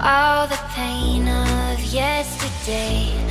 all the pain of yesterday.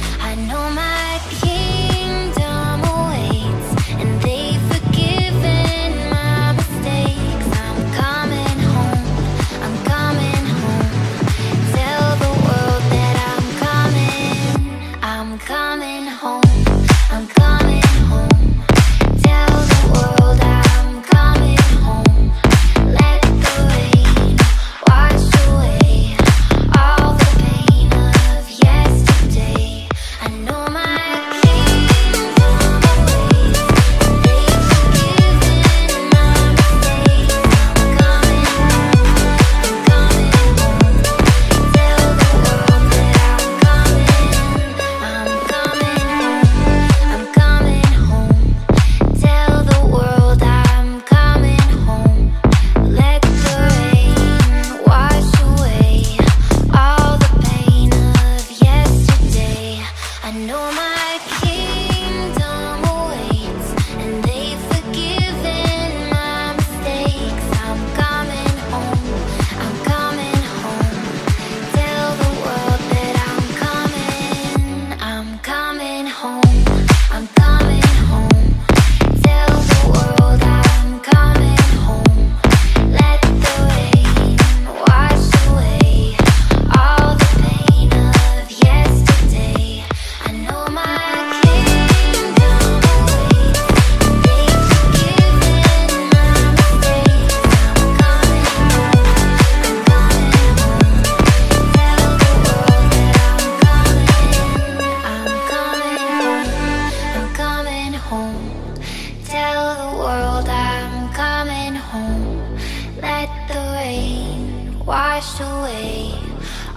washed away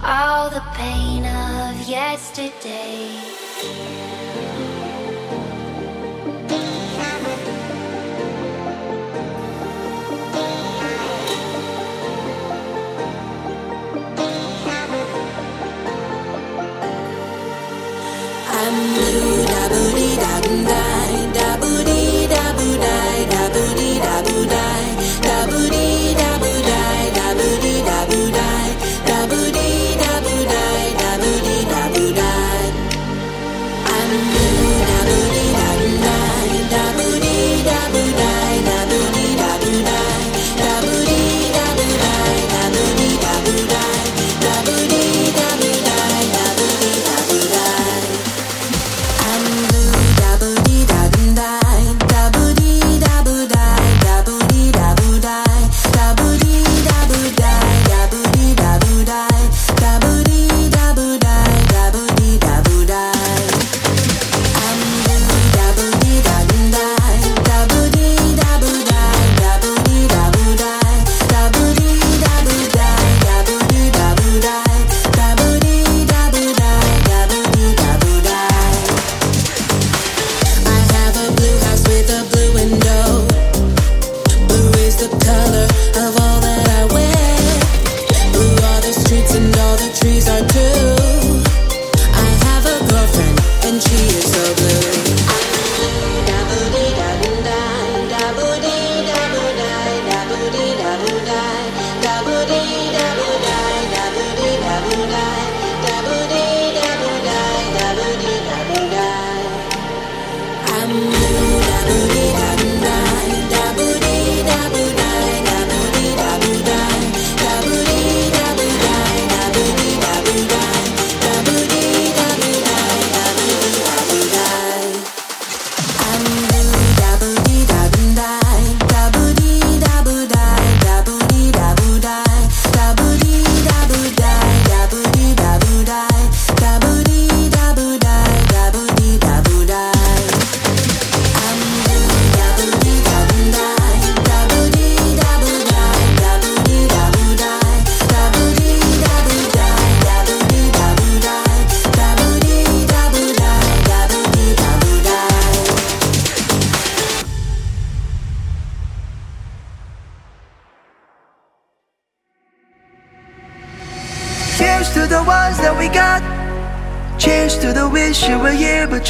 all the pain of yesterday.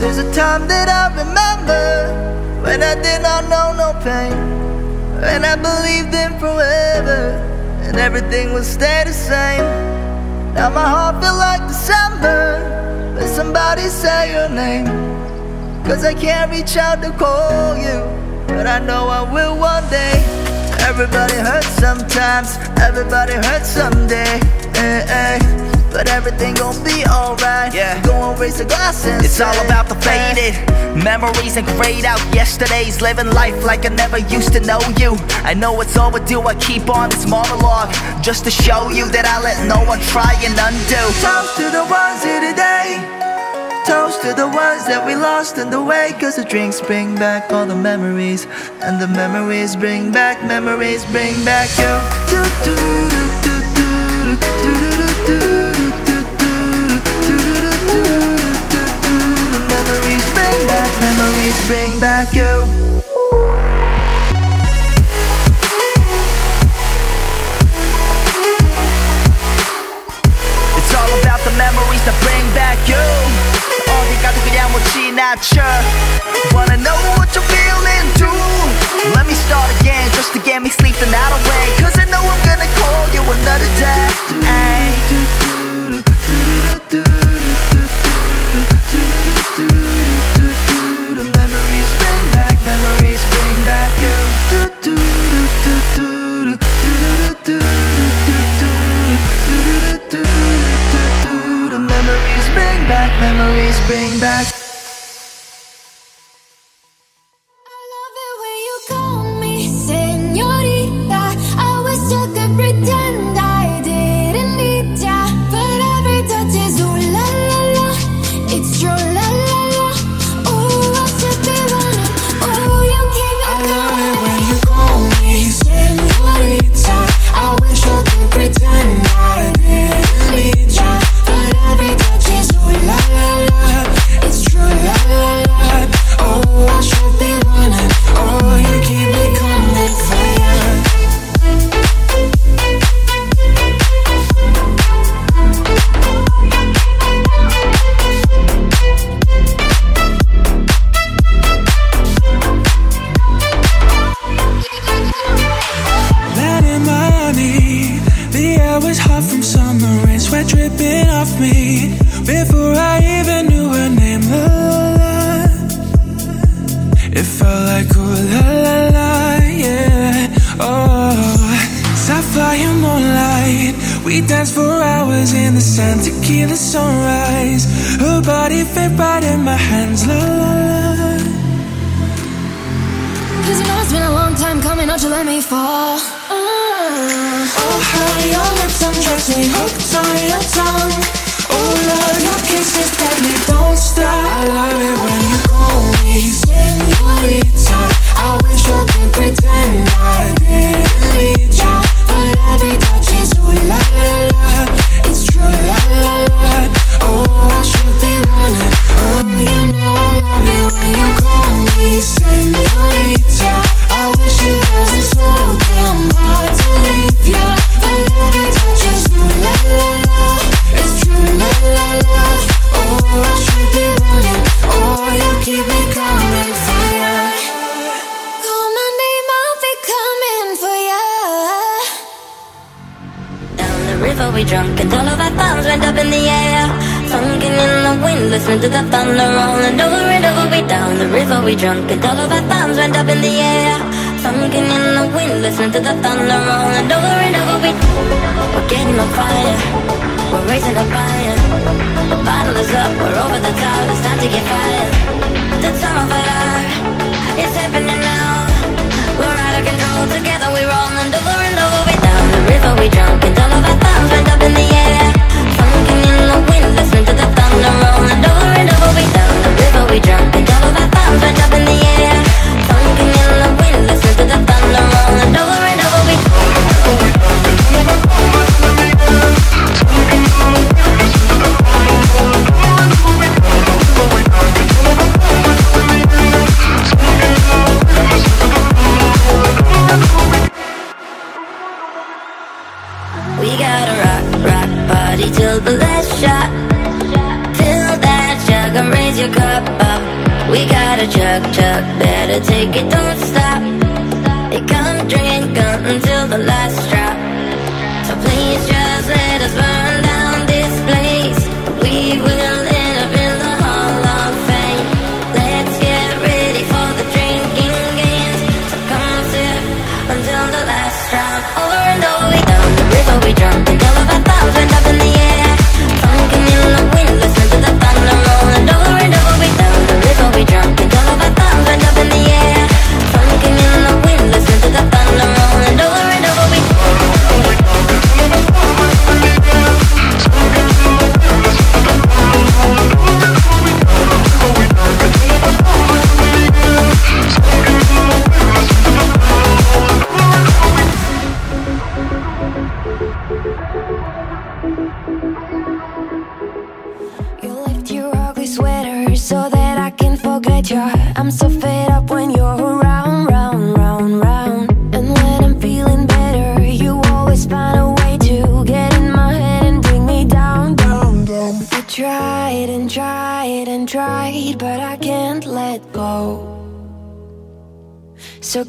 There's a time that I remember when I did not know no pain, when I believed in forever, and everything would stay the same. Now my heart feel like December when somebody say your name. Cause I can't reach out to call you, but I know I will one day. Everybody hurts sometimes, everybody hurts someday. Eh, eh. But everything gon' be alright. Yeah. Go on, raise a glass and It's all about the faded memories and grayed out yesterdays. Living life like I never used to know you. I know it's overdue. I keep on this monologue just to show you that I let no one try and undo. Toast to the ones here today. Toast to the ones that we lost on the way. Cause the drinks bring back all the memories. And the memories bring back, memories bring back you. Do, do, do, do, do, do, back, memories bring back you. It's all about the memories that bring back you. 어디가도 그냥 못 지나쳐. Wanna know what you're feeling too? Let me start again just to get me sleep the night away. Cause I know I'm gonna call you another day. Bring back. listen to the thunder rolling over and over. We down the river, we drunk, and all of our thumbs went up in the air. Sunken in the wind, listen to the thunder rolling over and over. We we're getting on fire, we're raising a fire. The bottle is up, we're over the top, it's time to get fired. The time of our, it's happening now. We're out of control, together we're rolling over and over. We down the river, we drunk. we drown chug chug, better take it, don't stop. You can't drink until the last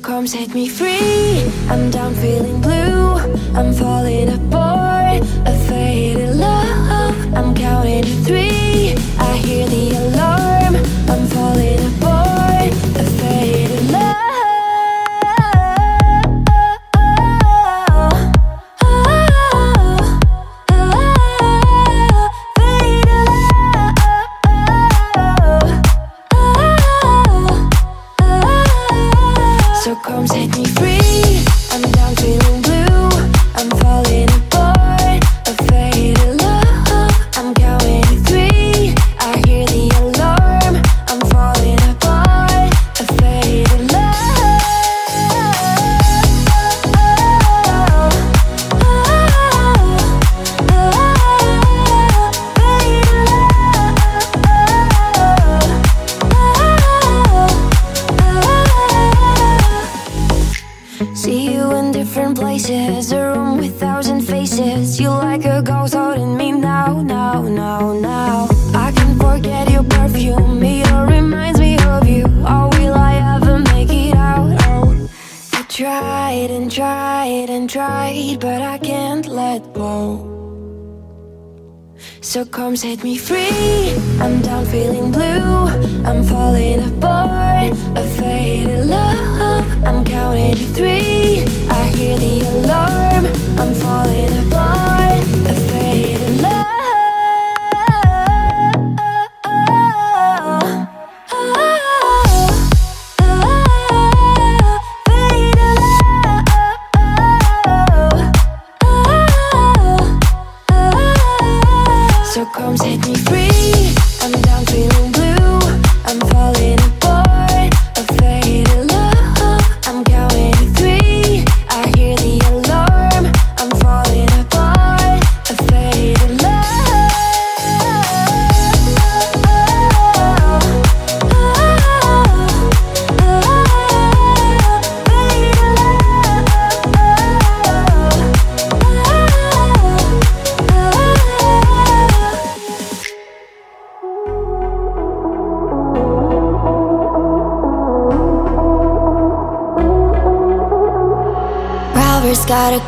come set me free. I'm down feeling blue. I'm falling like a ghost holding me now, now, now, now. I can forget your perfume, it all reminds me of you. Or will I ever make it out? Oh, I tried and tried and tried, but I can't let go. So come set me free. I'm down feeling blue. I'm falling apart. A faded love. I'm counting to three. I hear the alarm. I'm falling apart.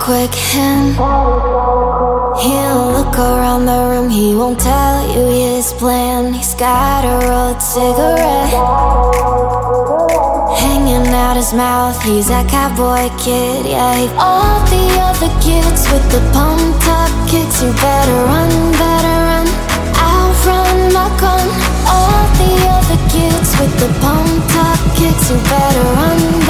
Quick hand. He'll look around the room, he won't tell you his plan. He's got a rolled cigarette hanging out his mouth. He's that cowboy kid, yeah. All the other kids with the pumped up kicks, you better run, better run. I'll my gun. All the other kids with the pumped up kicks, you better run.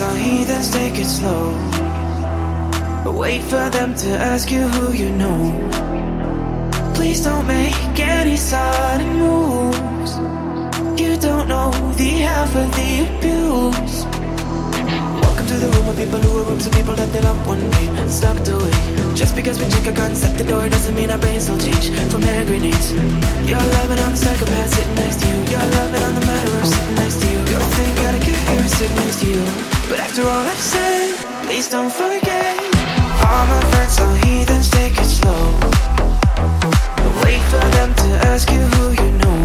Are heathens, take it slow. But wait for them to ask you who you know. Please don't make any sudden moves. You don't know the half of the abuse. Welcome to the room of people who are rooms of people that they love one day Sucked away Just because we check a at the door Doesn't mean our brains will change from hand grenades You're loving on the psychopath sitting next to you You're loving on the murderer sitting next to you don't think I'd get here sitting next to you But after all I've said Please don't forget All my friends are heathens, take it slow. Wait for them to ask you who you know.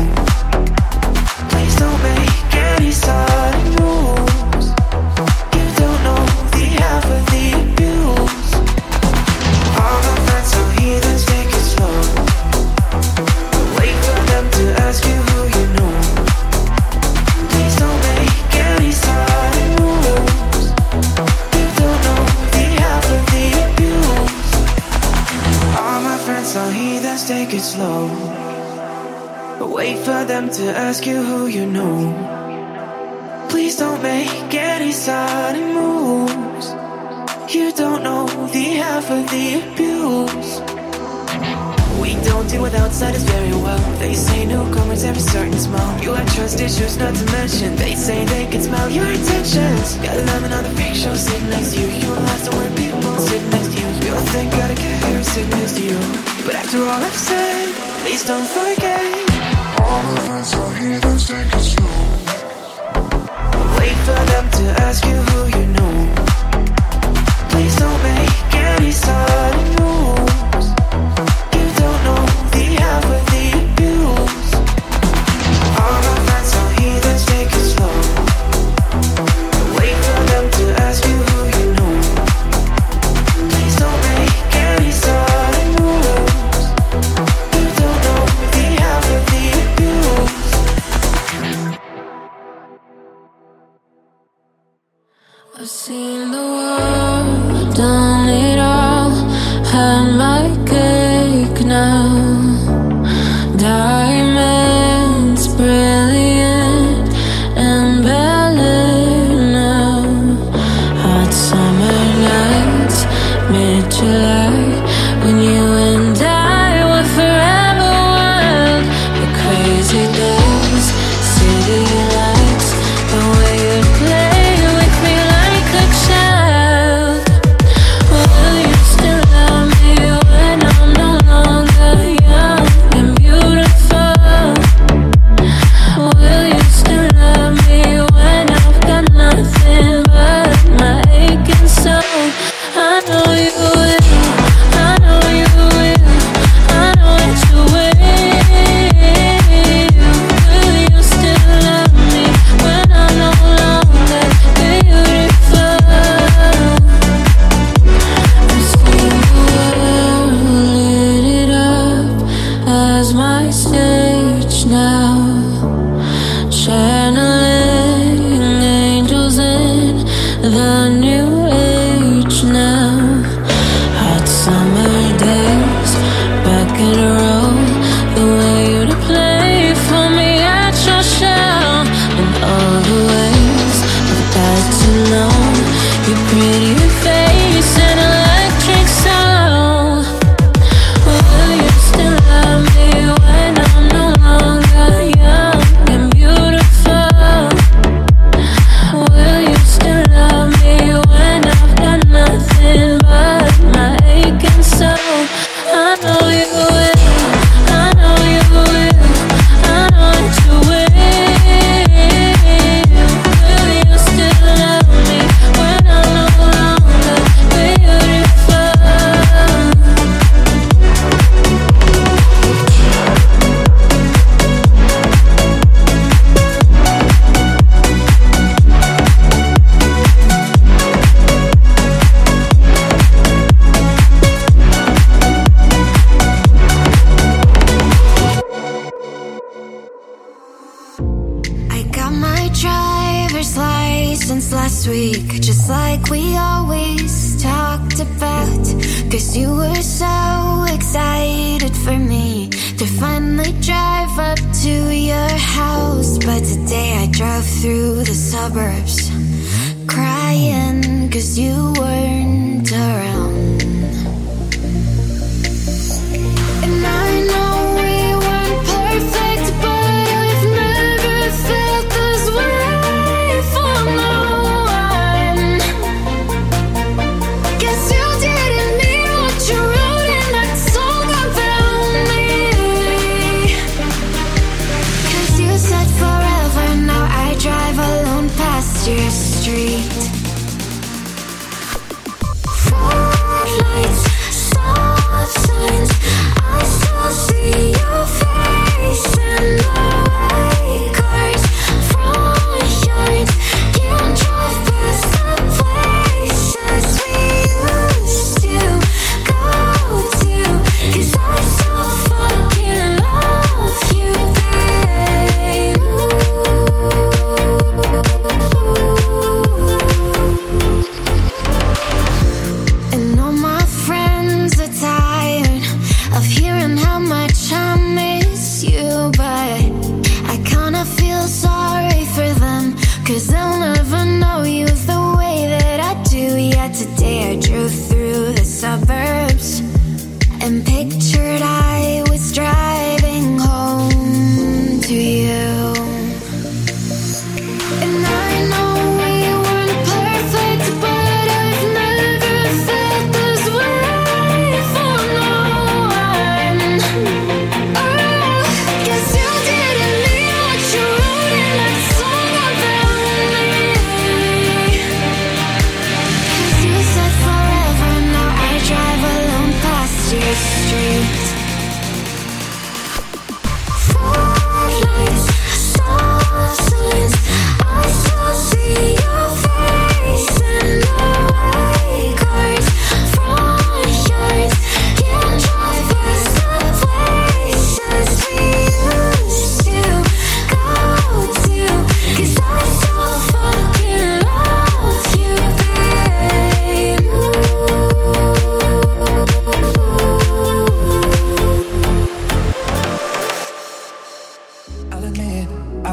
Please don't make any sudden moves it slow. Wait for them to ask you who you know. Please don't make any sudden moves. You don't know the half of the abuse. We don't deal with outsiders very well. They say newcomers every certain smell. You have trust issues, not to mention. They say they can smell your intentions. Got loving on the freak show sitting next to you. You have to worry, people next to you. Don't think gotta get here next to you. But after all I've said, please don't forget. All my friends are heathens, take it slow. Wait for them to ask you who you know.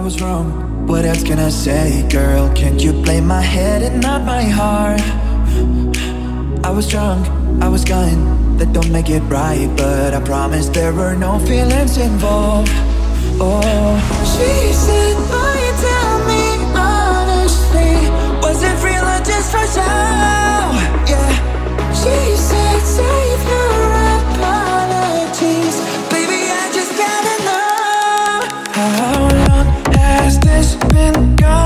was wrong What else can I say, girl? Can't you blame my head and not my heart? I was drunk, I was gone That don't make it right But I promise there were no feelings involved Oh She said, why you tell me honestly Was it real or just for show? Yeah She said, save your apologies Baby, I just gotta know How has been gone.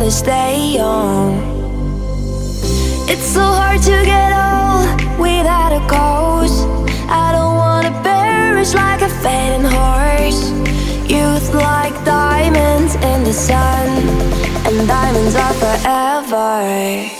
Why stay young? It's so hard to get old without a cause. I don't wanna perish like a fading horse. Youth like diamonds in the sun, and diamonds are. Forever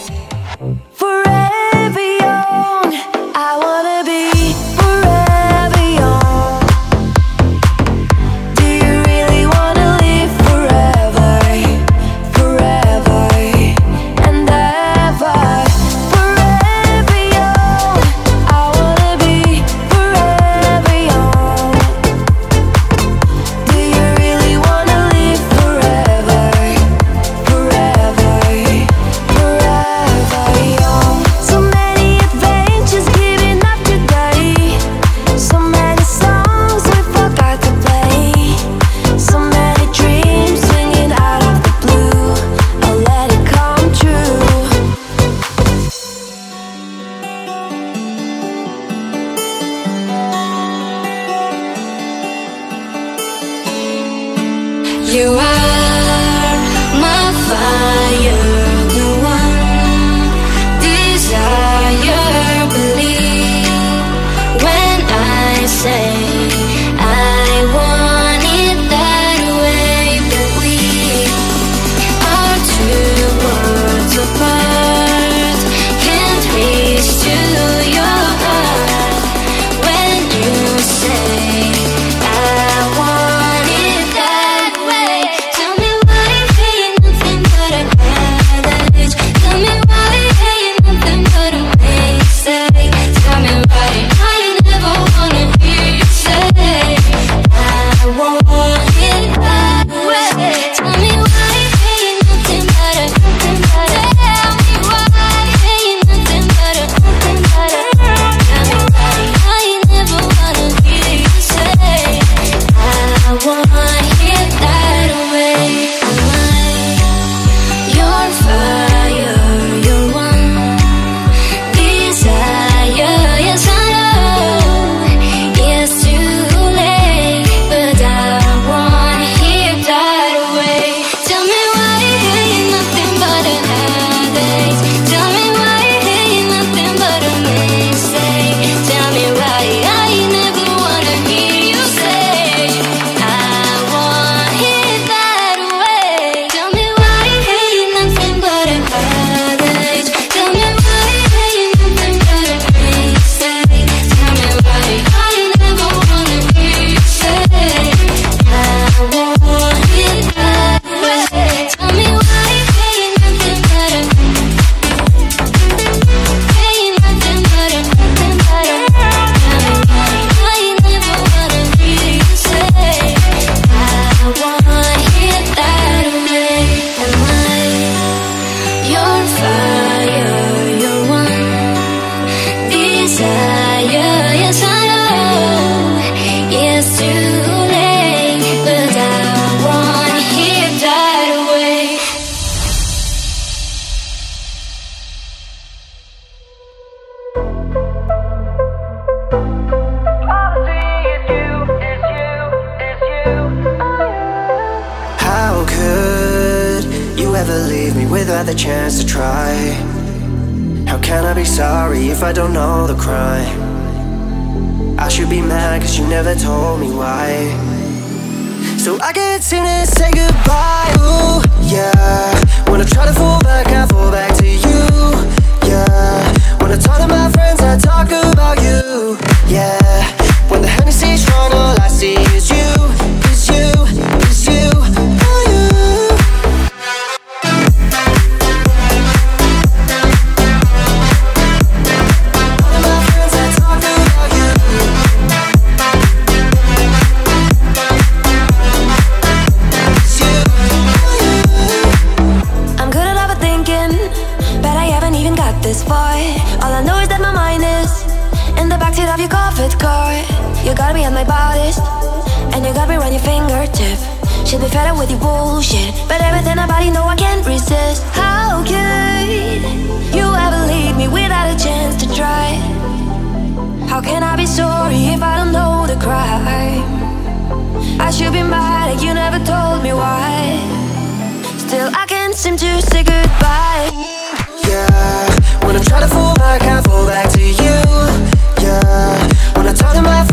ever leave me without the chance to try. How can I be sorry if I don't know the crime? I should be mad cause you never told me why. So I can't seem to say goodbye, ooh, yeah. When I try to fall back, I fall back to you, yeah. When I talk to my friends, I talk about you, yeah. When the Hennessy's strong, all I see is you. with your bullshit But everything about you know I can't resist. How could you ever leave me without a chance to try? How can I be sorry if I don't know the crime? I should be mad that you never told me why. Still I can't seem to say goodbye. Yeah, when I try to fall back, I fall back to you. Yeah, when I talk to my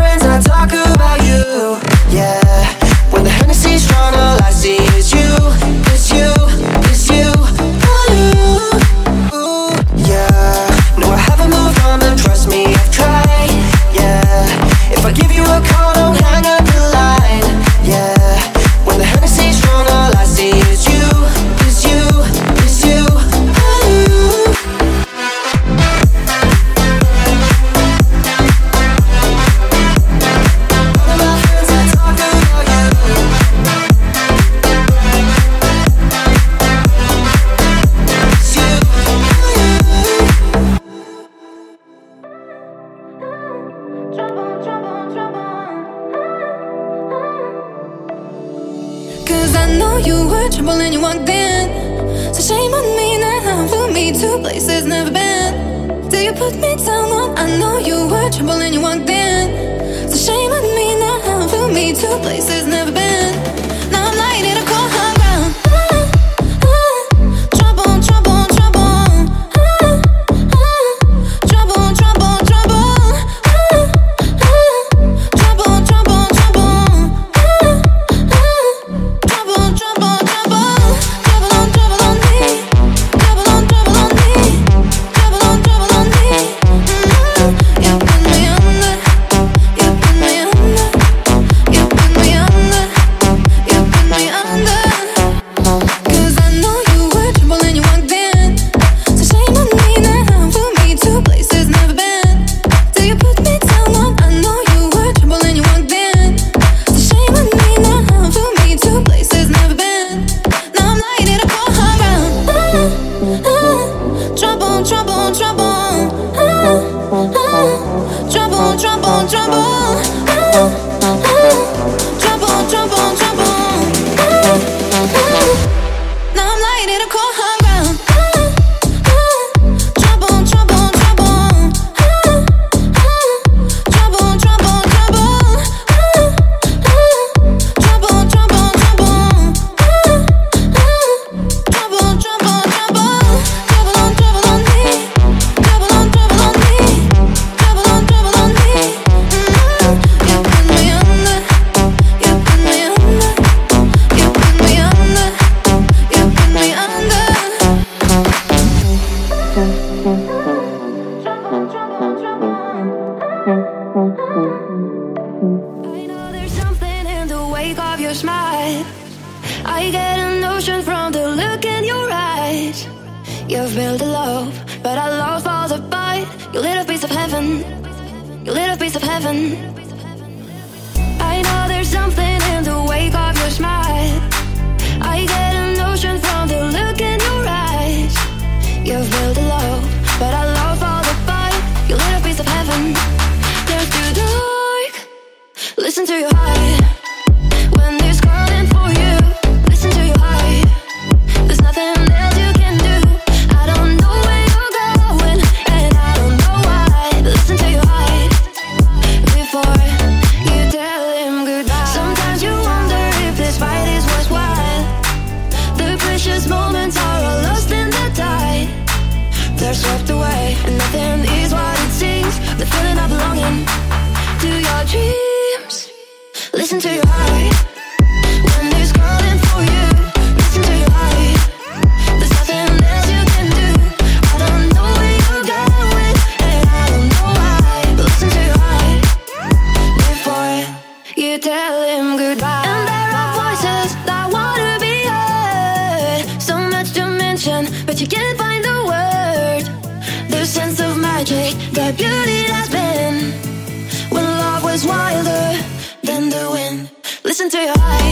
Listen to your heart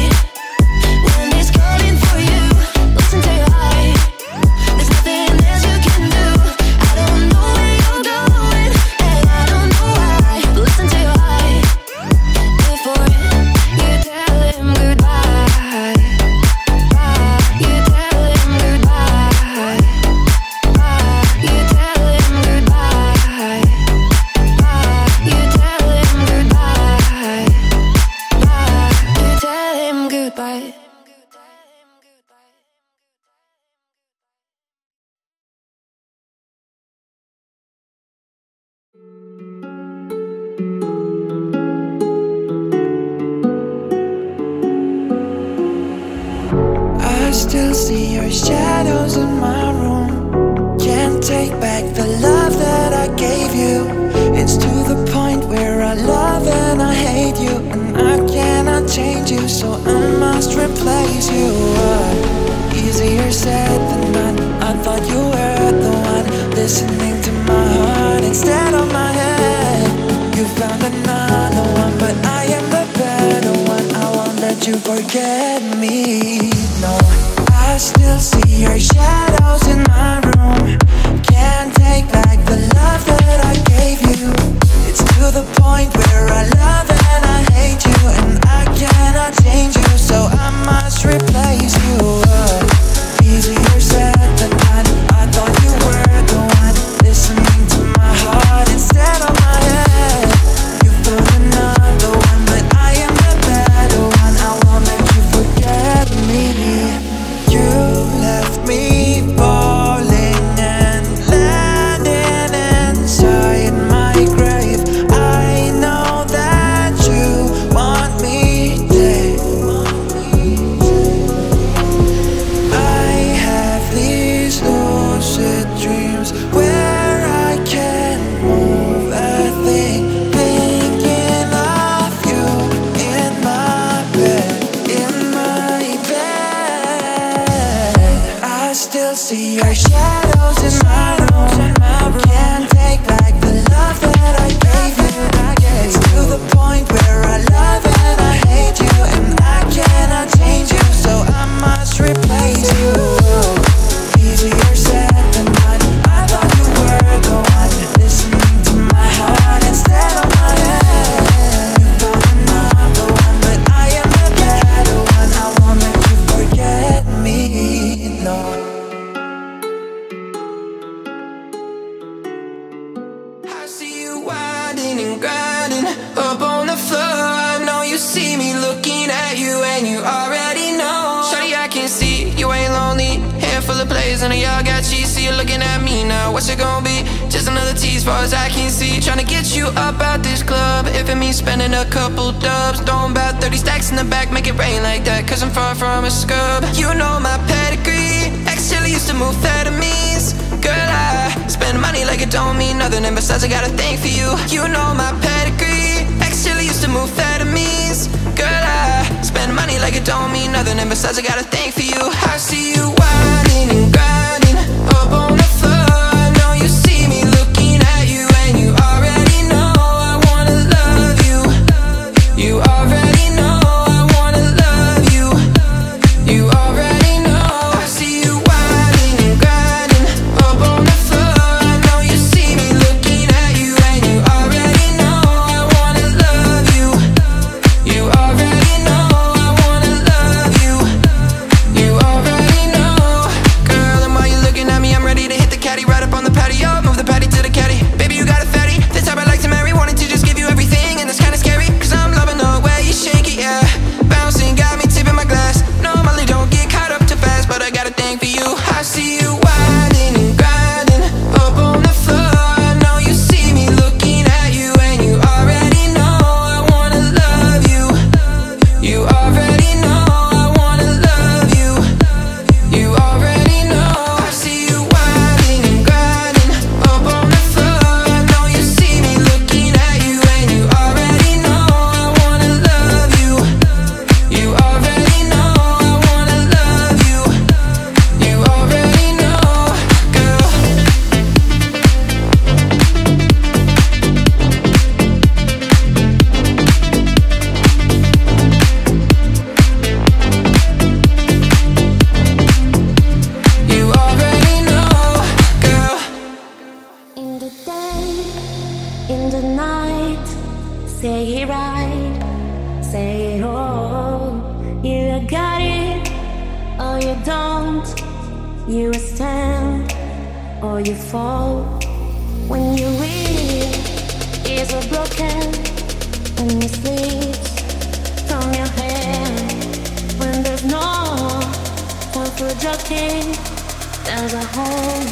there's a home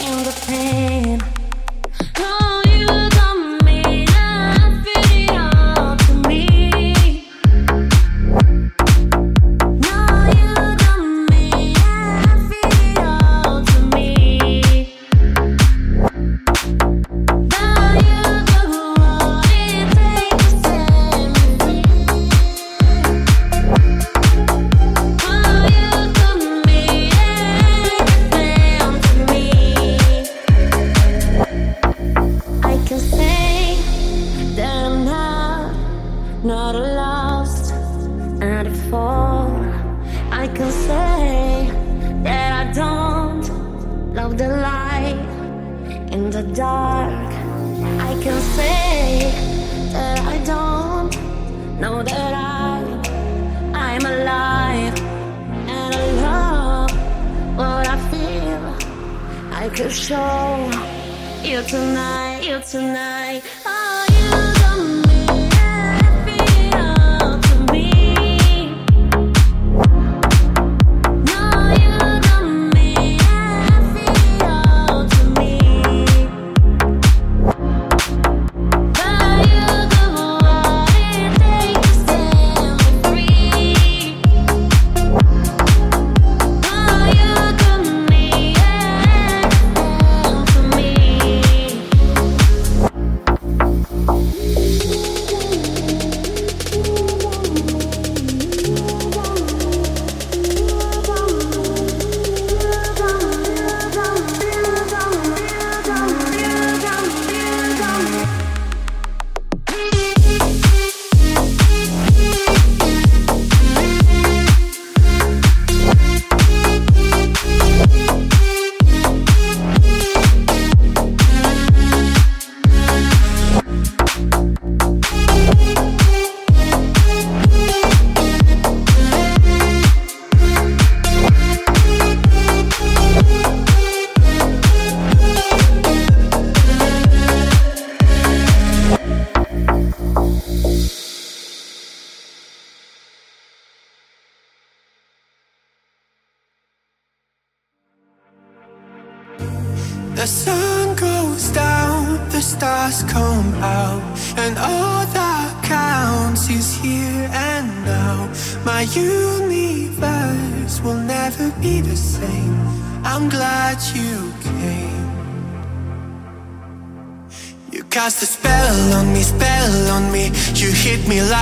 in the pain.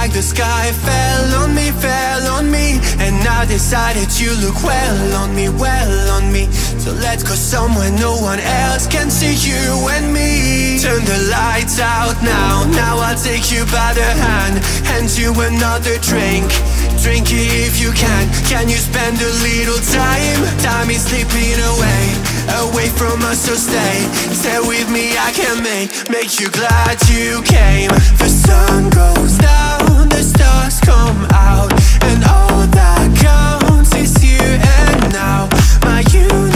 Like the sky fell on me, fell on me. And I decided you look well on me, well on me. So let's go somewhere no one else can see you and me. Turn the lights out now, now I'll take you by the hand. Hand you another drink. Drink it if you can. Can you spend a little time? Time is slipping away, away from us, so stay. Stay with me, I can make, make you glad you came. The sun goes down, the stars come out, and all that counts is here and now. My universe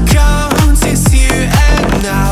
now.